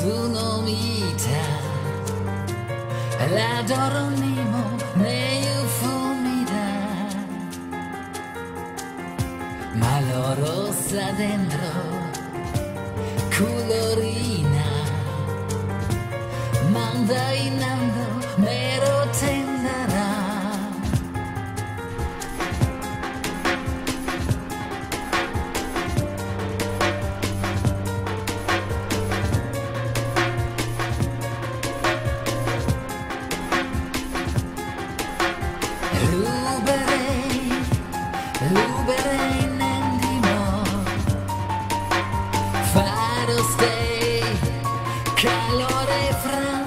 nessuno mi dà l'adoro nemo nei ma l'oro sta dentro colorina. Faro stay, calore freddo.